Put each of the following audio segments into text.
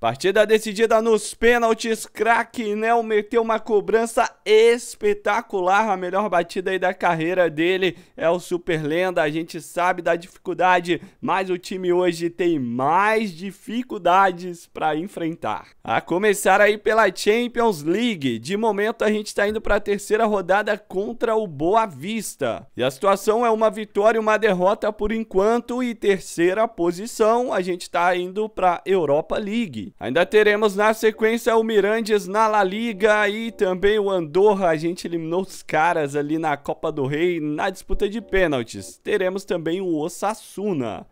Partida decidida nos pênaltis, craque meteu uma cobrança espetacular, a melhor batida aí da carreira dele, é o super lenda, a gente sabe da dificuldade, mas o time hoje tem mais dificuldades para enfrentar. A começar aí pela Champions League, de momento a gente está indo para a terceira rodada contra o Boa Vista, e a situação é uma vitória e uma derrota por enquanto, e terceira posição, a gente está indo para Europa League. Ainda teremos na sequência o Mirandes na La Liga e também o Andorra. A gente eliminou os caras ali na Copa do Rei na disputa de pênaltis. Teremos também o Osasuna.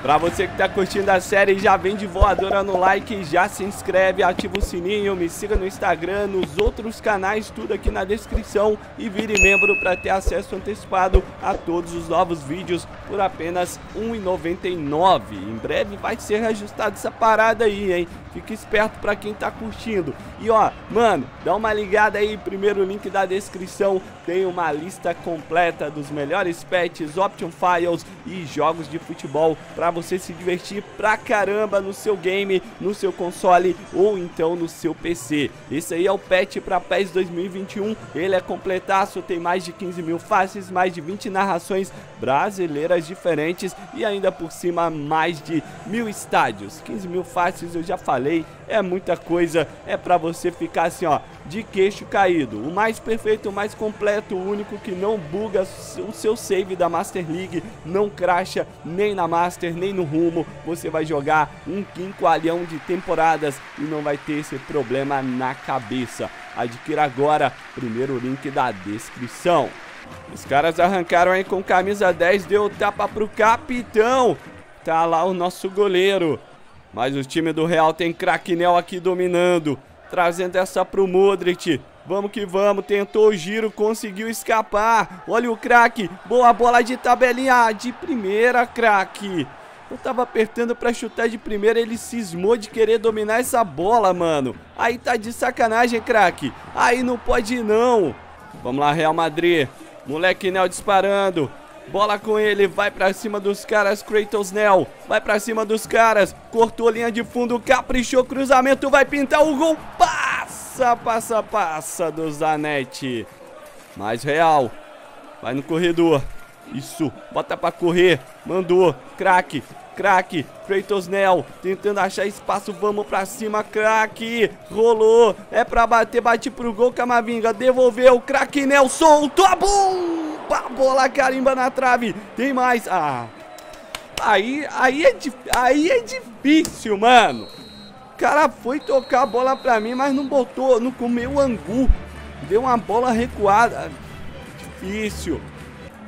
Pra você que tá curtindo a série, já vem de voadora no like, já se inscreve, ativa o sininho, me siga no Instagram, nos outros canais, tudo aqui na descrição e vire membro para ter acesso antecipado a todos os novos vídeos por apenas R$1,99. Em breve vai ser ajustado essa parada aí, hein? Fique esperto para quem tá curtindo. E ó, mano, dá uma ligada aí, primeiro link da descrição tem uma lista completa dos melhores pets, option files e jogos de futebol para você se divertir pra caramba no seu game, no seu console ou então no seu PC. Esse aí é o patch para PES 2021, ele é completaço, tem mais de 15 mil faces, mais de 20 narrações brasileiras diferentes e ainda por cima mais de mil estádios. 15 mil faces eu já falei, é muita coisa, é para você ficar assim ó, de queixo caído. O mais perfeito, o mais completo, o único que não buga o seu save da Master League, não cracha nem na Master, nem no rumo. Você vai jogar um quinqualhão de temporadas e não vai ter esse problema na cabeça. Adquira agora, primeiro link da descrição. Os caras arrancaram aí com camisa 10, deu tapa pro capitão. Tá lá o nosso goleiro. Mas o time do Real tem Craquinel aqui dominando trazendo essa pro Modric. Vamos que vamos, tentou o giro, conseguiu escapar. Olha o craque, boa bola de tabelinha de primeira, craque. Eu tava apertando pra chutar de primeira, ele cismou de querer dominar essa bola, mano. Aí tá de sacanagem, craque. Aí não pode não. Vamos lá, Real Madrid. Moleque Nel disparando. Bola com ele, vai pra cima dos caras, Kratos Nel. Vai pra cima dos caras, cortou linha de fundo, caprichou, cruzamento, vai pintar o gol. Passa, passa, passa do Zanetti. Mais real. Vai no corredor. Isso, bota pra correr. Mandou, craque, craque, Kratos Nel, tentando achar espaço, vamos pra cima, craque, rolou, é pra bater, bate pro gol, Camavinga, devolveu, craque Nel, soltou, a bum! a bola carimba na trave. Tem mais. Ah. Aí, aí, é, aí é difícil, mano. O cara foi tocar a bola pra mim, mas não botou, não comeu angu. Deu uma bola recuada. Difícil.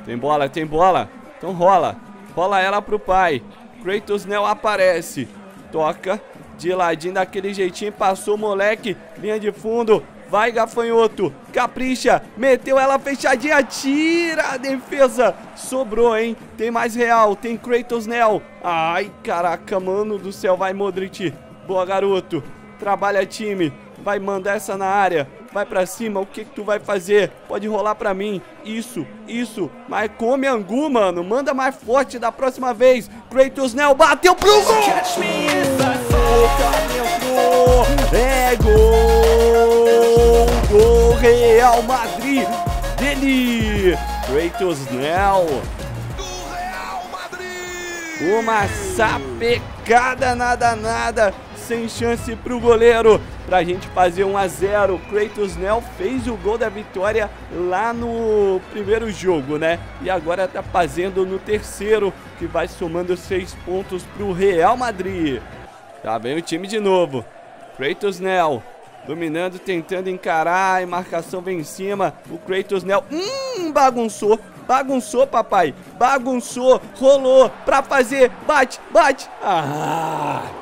Tem bola, tem bola. Então rola. Rola ela pro pai. Kratos Nel aparece. Toca de ladinho daquele jeitinho. Passou o moleque. Linha de fundo. Vai, gafanhoto. Capricha. Meteu ela fechadinha. Tira a defesa. Sobrou, hein? Tem mais real. Tem Kratos Nel. Ai, caraca, mano do céu. Vai, Modric. Boa, garoto. Trabalha, time. Vai mandar essa na área. Vai pra cima, o que que tu vai fazer? Pode rolar pra mim. Isso, isso. Mas come angu, mano. Manda mais forte da próxima vez. Kratos Nel bateu pro gol! É gol do Real Madrid dele, Kratos Nel. Do Real Madrid. Uma sapecada nada nada, sem chance pro goleiro, pra gente fazer 1 a 0. Kratos Nel fez o gol da vitória lá no primeiro jogo, né? E agora tá fazendo no terceiro, que vai somando seis pontos pro Real Madrid. Tá bem o time de novo. Kratos Nel dominando, tentando encarar, e marcação vem em cima. O Kratos Nel, hum, bagunçou, bagunçou, papai, bagunçou, rolou pra fazer, bate, bate. Ah!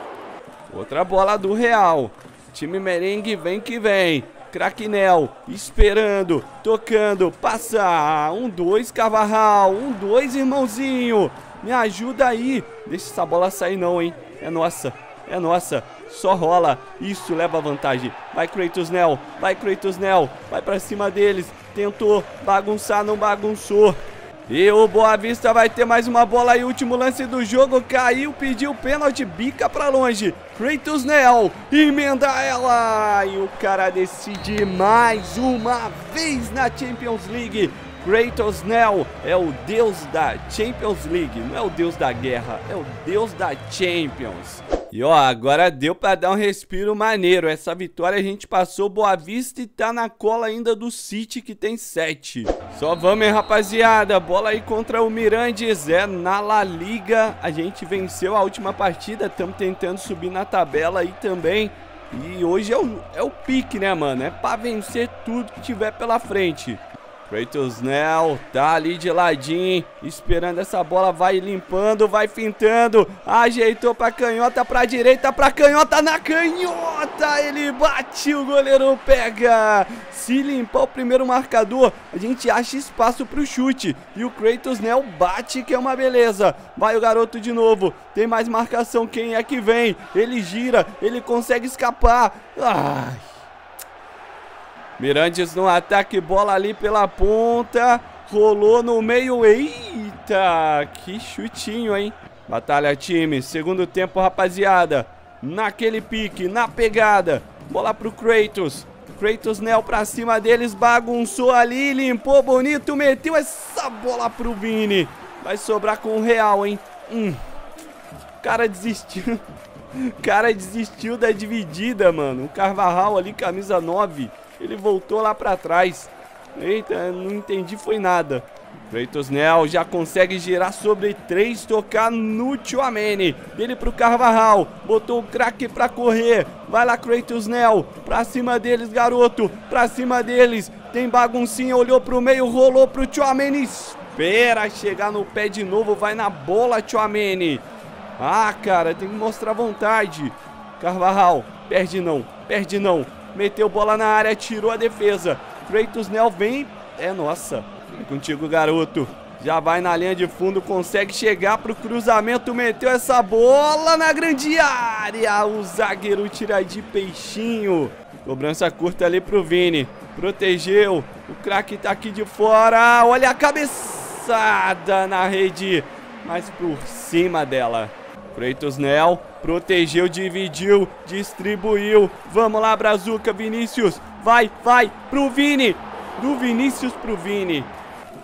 Outra bola do Real. Time merengue vem que vem. Craquinel, esperando, tocando, passa. Um, dois, Cavarral. Um, dois, irmãozinho. Me ajuda aí. Deixa essa bola sair não, hein. É nossa é nossa. Só rola. Isso leva vantagem. Vai Kratos Nel. Vai Kratos Nel. Vai pra cima deles. Tentou bagunçar, não bagunçou. E o Boa Vista vai ter mais uma bola aí. Último lance do jogo. Caiu, pediu pênalti, bica pra longe. Kratos Nel, emenda ela. E o cara decide mais uma vez na Champions League. Kratos Nel é o deus da Champions League. Não é o deus da guerra, é o deus da Champions. E ó, agora deu pra dar um respiro maneiro. Essa vitória a gente passou Boa Vista e tá na cola ainda do City que tem 7. Só vamos, hein, rapaziada. Bola aí contra o Mirandes. É na La Liga. A gente venceu a última partida. Estamos tentando subir na tabela aí também. E hoje é o, é o pique, né, mano? É pra vencer tudo que tiver pela frente. Kratos Nel tá ali de ladinho, esperando essa bola, vai limpando, vai fintando, ajeitou pra canhota, pra direita, pra canhota, na canhota, ele bate, o goleiro pega. Se limpar o primeiro marcador, a gente acha espaço pro chute, e o Kratos Nel bate, que é uma beleza. Vai o garoto de novo, tem mais marcação, quem é que vem? Ele gira, ele consegue escapar. Ai... Mirantes no ataque, bola ali pela ponta. Rolou no meio. Eita, que chutinho, hein? Batalha time, segundo tempo, rapaziada. Naquele pique, na pegada. Bola pro Kratos. Kratos Nel pra cima deles, bagunçou ali, limpou bonito, meteu essa bola pro Vini. Vai sobrar com o Real, hein? Hum. O cara desistiu. O cara desistiu da dividida, mano. O Carvajal ali, camisa 9. Ele voltou lá pra trás. Eita, não entendi foi nada. Kratos Nel já consegue girar sobre três, tocar no Tchouameni. Dele pro Carvajal, botou o craque pra correr. Vai lá Kratos Nel, pra cima deles, garoto. Pra cima deles, tem baguncinha, olhou pro meio, rolou pro Tchouameni. Espera chegar no pé de novo, vai na bola Tchouameni. Ah, cara, tem que mostrar vontade. Carvajal, perde não, perde não. Meteu bola na área, tirou a defesa. Kratos Nel vem. É nossa. É contigo, garoto. Já vai na linha de fundo, consegue chegar pro cruzamento, meteu essa bola na grande área. O zagueiro tira de peixinho. Cobrança curta ali pro Vini. Protegeu. O craque tá aqui de fora. Olha a cabeçada na rede. Mas por cima dela. Kratos Nel protegeu, dividiu, distribuiu. Vamos lá, Brazuca, Vinícius. Vai, vai, pro Vini. Do Vinícius pro Vini.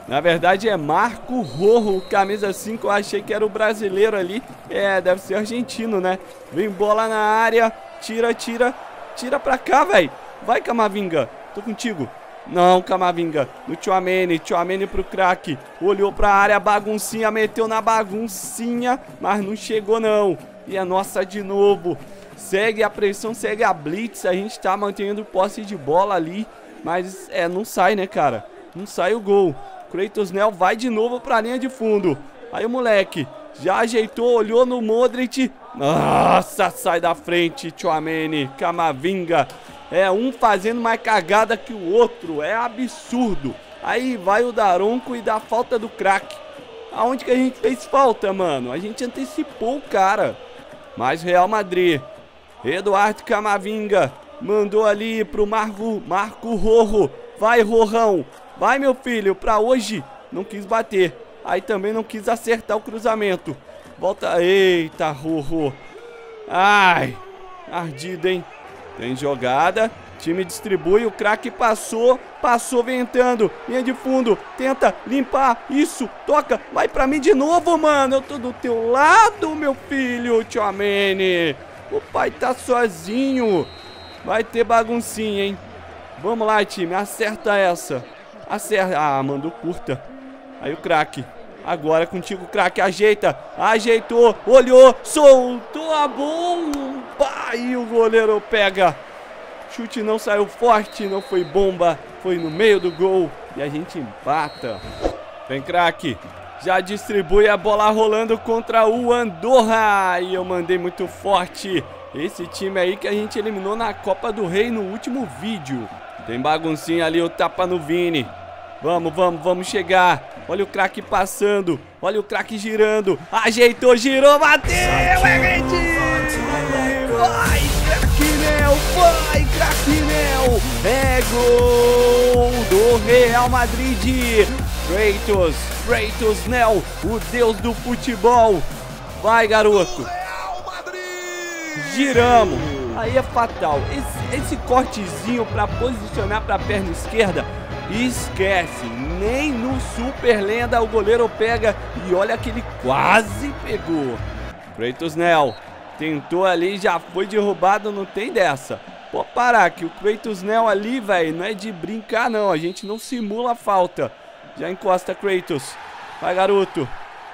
Na verdade é Marco Rojo, camisa 5, eu achei que era o brasileiro ali. É, deve ser argentino, né? Vem bola na área, tira, tira, tira pra cá, velho. Vai, Camavinga, tô contigo. Não, Camavinga. No Tchouameni. Tchouameni pro craque. Olhou pra área, baguncinha. Meteu na baguncinha. Mas não chegou, não. E é nossa de novo. Segue a pressão, segue a blitz. A gente tá mantendo posse de bola ali. Mas, é, não sai, né, cara? Não sai o gol. Kratos Nel vai de novo pra linha de fundo. Aí o moleque já ajeitou, olhou no Modric. Nossa, sai da frente, Tchouameni. Camavinga. É um fazendo mais cagada que o outro. É absurdo. Aí vai o Daronco e dá falta do craque. Aonde que a gente fez falta, mano? A gente antecipou o cara. Mais Real Madrid. Eduardo Camavinga. Mandou ali pro Marco, Marco Rojo. Vai, Rorrão. Vai, meu filho. Pra hoje, não quis bater. Aí também não quis acertar o cruzamento. Volta. Eita, Rorro. Ai. Ardido, hein? Tem jogada. Time distribui, o craque passou, passou ventando, linha de fundo, tenta limpar, isso, toca, vai pra mim de novo, mano, eu tô do teu lado, meu filho, Tchouameni, o pai tá sozinho, vai ter baguncinha, hein, vamos lá, time, acerta essa, acerta, ah, mandou curta, aí o craque, agora contigo, craque, ajeita, ajeitou, olhou, soltou a bomba, e o goleiro pega. Chute não saiu forte, não foi bomba, foi no meio do gol e a gente empata. Vem craque, já distribui a bola rolando contra o Andorra e eu mandei muito forte. Esse time aí que a gente eliminou na Copa do Rei no último vídeo. Tem baguncinha ali, o tapa no Vini. Vamos, vamos, vamos chegar. Olha o craque passando. Olha o craque girando. Ajeitou, girou, bateu. É Vai, Vai, Craquinel. É gol do Real Madrid. Kratos Kratos Nel, o deus do futebol. Vai, garoto. Real Madrid. Giramos. Aí é fatal. Esse, esse cortezinho para posicionar para a perna esquerda, esquece. Nem no Super Lenda o goleiro pega. E olha que ele quase pegou. Kratos Nel tentou ali, já foi derrubado, não tem dessa. Pode parar, que o Kratos Nel ali, velho, não é de brincar não. A gente não simula a falta. Já encosta Kratos. Vai, garoto.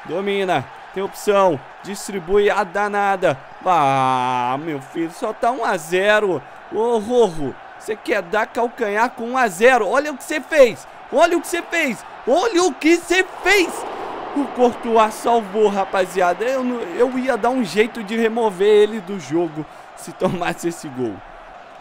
Domina. Tem opção. Distribui a danada. Ah, meu filho, só tá 1 a 0 Ô, Rorro, você quer dar calcanhar com 1 a 0 Olha o que você fez. Olha o que você fez. Olha o que você fez. O Courtois salvou, rapaziada. Eu, eu ia dar um jeito de remover ele do jogo se tomasse esse gol.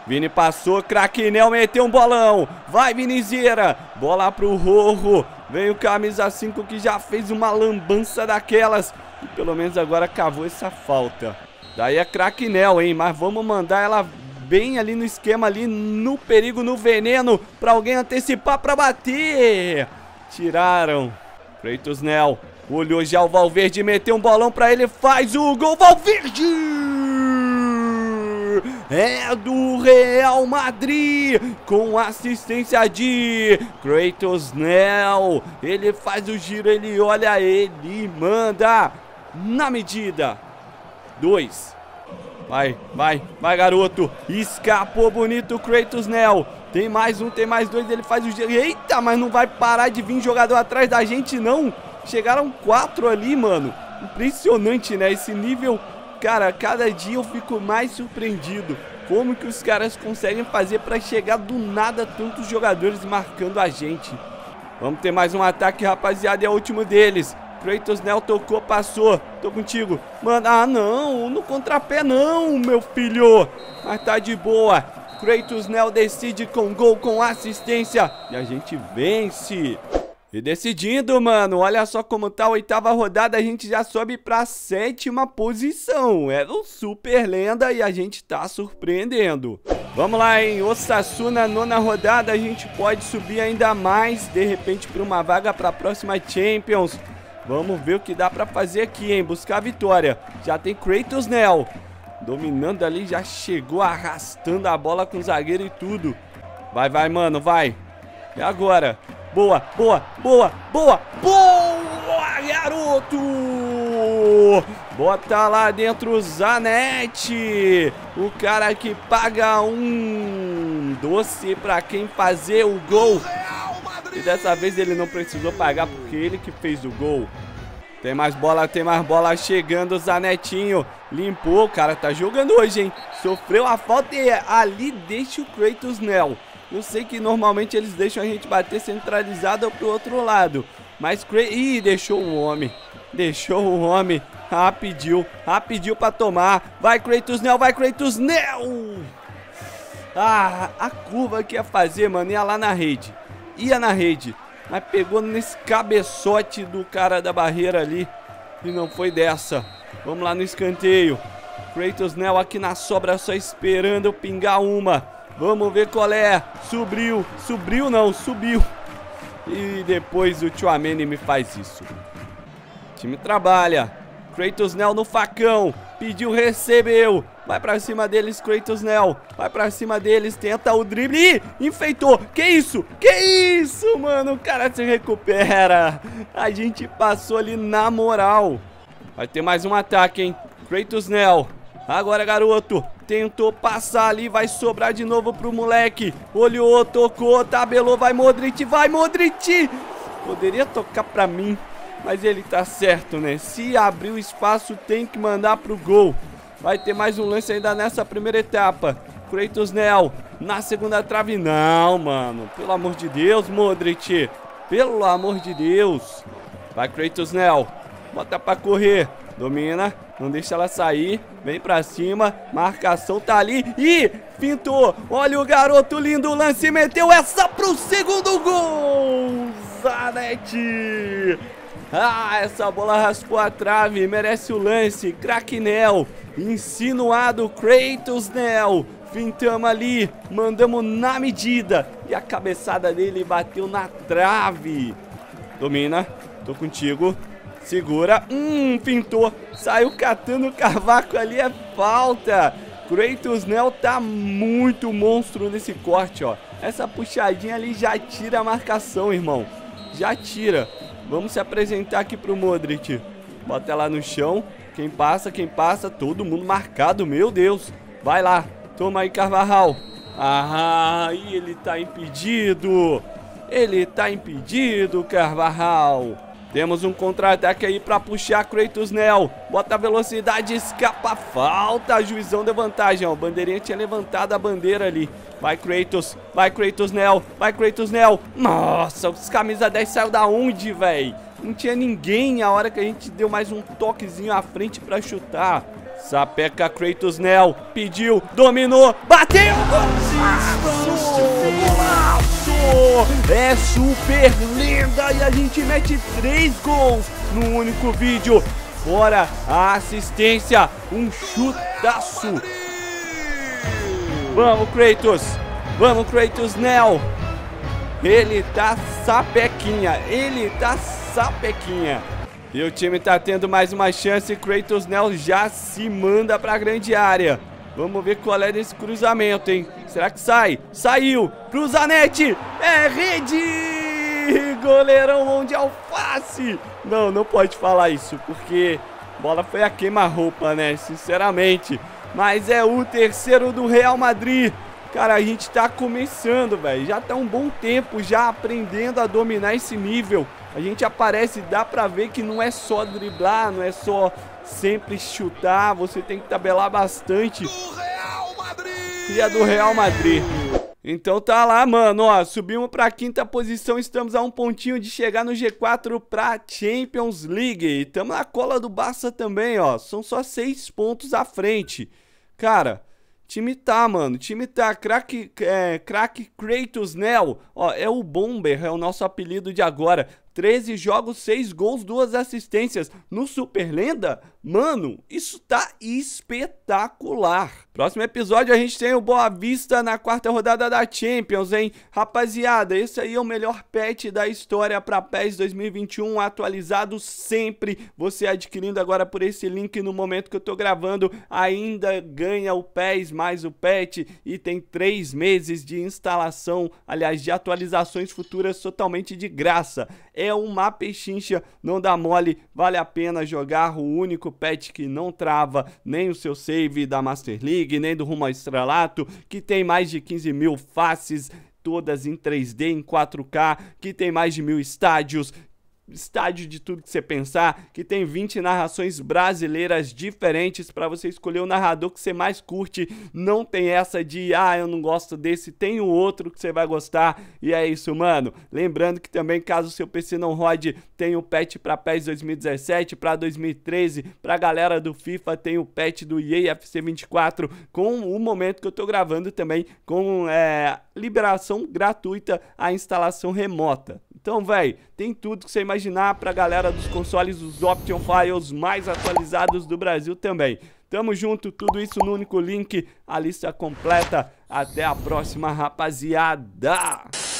Vini passou, Craquinel meteu um bolão. Vai, Vinizeira. Bola pro Rorro. Vem o camisa 5 que já fez uma lambança daquelas. E pelo menos agora cavou essa falta. Daí é Craquinel, hein? Mas vamos mandar ela bem ali no esquema, ali no perigo, no veneno. Pra alguém antecipar pra bater. Tiraram. Freitos Nel. Olhou já o Valverde, meteu um bolão pra ele. Faz o gol, Valverde! é do Real Madrid, com assistência de Kratos Nel. Ele faz o giro, ele olha, ele manda na medida. Dois. Vai, vai, vai, garoto. Escapou bonito Kratos Nel. Tem mais um, tem mais dois, ele faz o. Eita, mas não vai parar de vir jogador atrás da gente, não. Chegaram quatro ali, mano. Impressionante, né? Esse nível Cara, cada dia eu fico mais surpreendido. Como que os caras conseguem fazer para chegar do nada tantos jogadores marcando a gente. Vamos ter mais um ataque, rapaziada, é o último deles. Kratos Nel tocou, passou. Tô contigo. Mano, ah não, no contrapé não, meu filho. Mas tá de boa. Kratos Nel decide com gol, com assistência. E a gente vence. E decidindo, mano, olha só como tá a oitava rodada, a gente já sobe pra sétima posição. Era o super lenda e a gente tá surpreendendo. Vamos lá, hein? Osasuna, nona rodada, a gente pode subir ainda mais, de repente, pra uma vaga pra próxima Champions. Vamos ver o que dá pra fazer aqui, hein? Buscar a vitória. Já tem Kratos Nel. Dominando ali, já chegou arrastando a bola com o zagueiro e tudo. Vai, vai, mano, vai. E agora? Boa, boa, boa, boa, boa, garoto! Bota lá dentro o Zanetti, o cara que paga um doce pra quem fazer o gol. E dessa vez ele não precisou pagar porque ele que fez o gol. Tem mais bola, tem mais bola chegando, Zanetinho limpou, o cara tá jogando hoje, hein? Sofreu a falta e ali deixa o Kratos Nel. Eu sei que normalmente eles deixam a gente bater centralizado pro outro lado. Mas Cra Ih, deixou o homem. Deixou o homem. Rapidinho. Rapidinho pra tomar. Vai, Kratos Nel. Vai, Kratos Nel. Ah, a curva que ia fazer, mano, ia lá na rede. Ia na rede. Mas pegou nesse cabeçote do cara da barreira ali. E não foi dessa. Vamos lá no escanteio. Kratos Nel aqui na sobra só esperando eu pingar uma. Vamos ver qual é. Subiu. Subiu não, subiu. E depois o Chouameni me faz isso. O time trabalha. Kratos Nel no facão. Pediu, recebeu. Vai pra cima deles, Kratos Nel. Vai pra cima deles, tenta o drible. Ih, enfeitou. Que isso? Que isso, mano? O cara se recupera. A gente passou ali na moral. Vai ter mais um ataque, hein? Kratos Nel. Agora, garoto. Tentou passar ali, vai sobrar de novo pro moleque. Olhou, tocou, tabelou, vai Modric, vai Modric. Poderia tocar pra mim, mas ele tá certo, né? Se abrir o espaço, tem que mandar pro gol. Vai ter mais um lance ainda nessa primeira etapa. Kratos Nel, na segunda trave. Não, mano. Pelo amor de Deus, Modric. Pelo amor de Deus. Vai, Kratos Nel. Bota pra correr. Domina, não deixa ela sair. Vem pra cima, marcação tá ali. Ih, pintou. Olha o garoto lindo, lance meteu essa pro segundo gol. Zanetti. Ah, essa bola raspou a trave, merece o lance. Cracknell, insinuado Kratos Nel. Fintamos ali, mandamos na medida. E a cabeçada dele bateu na trave. Domina, Tô contigo. Segura. Hum, pintou. Saiu catando o cavaco ali, é falta. Kratos Nel tá muito monstro nesse corte, ó. Essa puxadinha ali já tira a marcação, irmão. Já tira. Vamos se apresentar aqui pro Modric. Bota ela no chão. Quem passa, quem passa, todo mundo marcado, meu Deus. Vai lá. Toma aí, Carvajal. Ah, ele tá impedido. Ele tá impedido, Carvajal. Temos um contra-ataque aí pra puxar Kratos Nel. Bota a velocidade, escapa, falta. Juizão de vantagem, ó. O bandeirinha tinha levantado a bandeira ali. Vai Kratos, vai Kratos Nel, vai Kratos Nel. Nossa, os camisa 10 saiu da onde, velho? Não tinha ninguém a hora que a gente deu mais um toquezinho à frente pra chutar. Sapeca Kratos Nel, pediu, dominou, bateu! Golaço! É super linda e a gente mete três gols no único vídeo. Fora a assistência, um chutaço. Vamos, Kratos. Vamos, Kratos Nel. Ele tá sapequinha, ele tá sapequinha. E o time tá tendo mais uma chance. Kratos Nel já se manda pra grande área. Vamos ver qual é desse cruzamento, hein? Será que sai? Saiu! Cruzanete! É rede! Goleirão mão de alface! Não, não pode falar isso, porque bola foi a queima-roupa, né? Sinceramente. Mas é o terceiro do Real Madrid. Cara, a gente tá começando, velho. Já tá um bom tempo já aprendendo a dominar esse nível. A gente aparece, dá pra ver que não é só driblar, não é só sempre chutar, você tem que tabelar bastante. Do Real Madrid! E é do Real Madrid. Então tá lá, mano, ó, subimos pra quinta posição, estamos a um pontinho de chegar no G4 pra Champions League. E tamo na cola do Barça também, ó, são só seis pontos à frente. Cara, time tá, mano, time tá, crack, é, crack Kratos Nel, ó, é o Bomber, é o nosso apelido de agora. 13 jogos, 6 gols, 2 assistências no Super Lenda? Mano, isso tá espetacular. Próximo episódio a gente tem o Boa Vista na quarta rodada da Champions, hein? Rapaziada, esse aí é o melhor patch da história para PES 2021, atualizado sempre. Você adquirindo agora por esse link no momento que eu tô gravando, ainda ganha o PES mais o patch e tem 3 meses de instalação, aliás, de atualizações futuras totalmente de graça é uma pechincha, não dá mole, vale a pena jogar. O único pet que não trava nem o seu save da Master League, nem do Rumo ao Estrelato, que tem mais de 15 mil faces, todas em 3D, em 4K, que tem mais de mil estádios, estádio de tudo que você pensar, que tem 20 narrações brasileiras diferentes para você escolher o narrador que você mais curte. Não tem essa de, ah, eu não gosto desse, tem o outro que você vai gostar. E é isso, mano. Lembrando que também, caso o seu PC não rode, tem o patch para PES 2017, para 2013, pra galera do FIFA tem o patch do EA FC 24, com o momento que eu tô gravando também, com é, liberação gratuita a instalação remota. Então, velho, tem tudo que você imaginar pra galera dos consoles, os Option Files mais atualizados do Brasil também. Tamo junto, tudo isso no único link, a lista completa. Até a próxima, rapaziada!